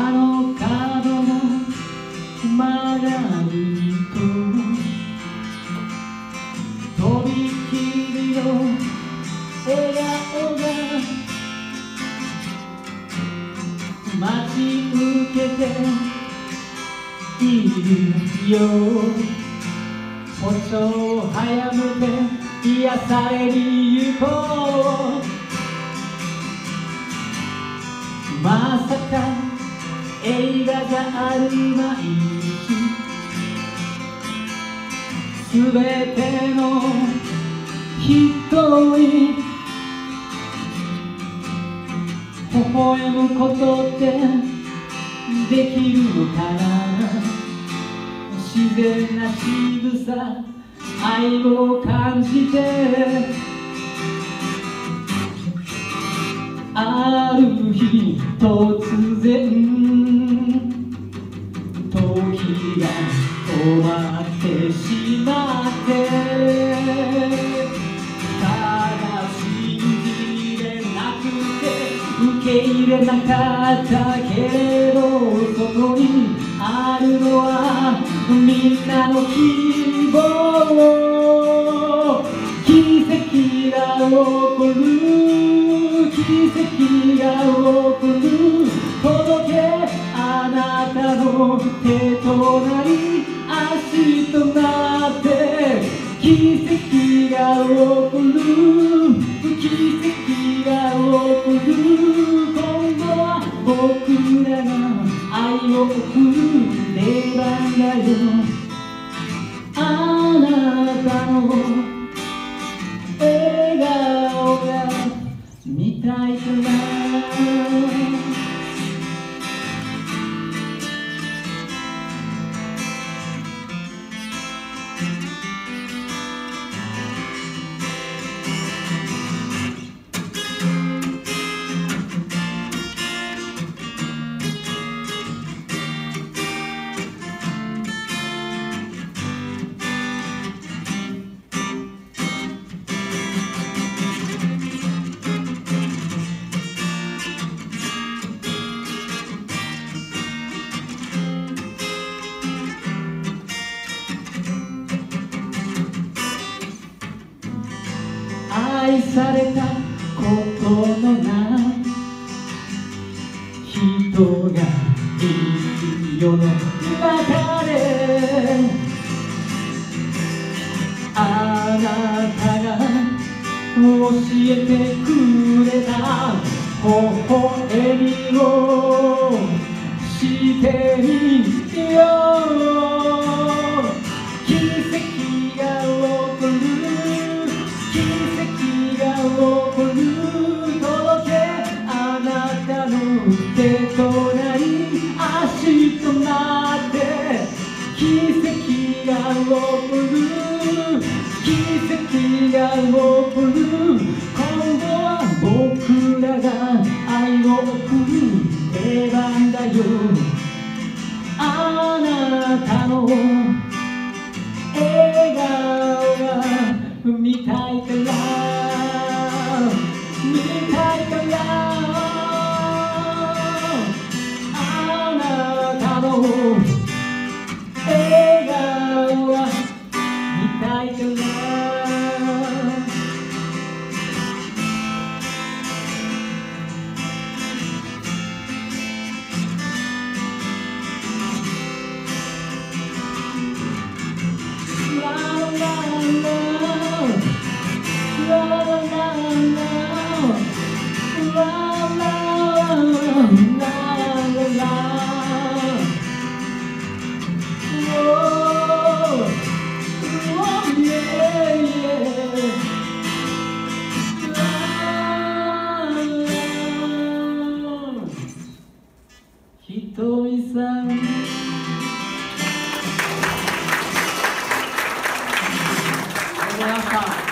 あの角の曲がりと飛び切りの笑顔が待ち受けているよ。歩調を早めて癒されに行こう映画じゃあるまいすべての人に微笑むことってできるのかな自然な仕草愛を感じてある日突然が止まってしまってただ信じれなくて受け入れなかったけれどそこにあるのはみんなの希望奇跡が起こる奇跡の手となり足となって奇跡が起こる。奇跡が起こる。今度は僕らが愛を送る。出番だよあなたの笑顔が見たいから愛されたことのない人がいる世の中であなたが教えてくれた。微笑みをしてみよ。う奇跡が起が起こる奇跡が起こる。今度は僕らが愛を送る。出番だよ。あなたのひとみさんありがとうございました